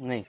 नहीं।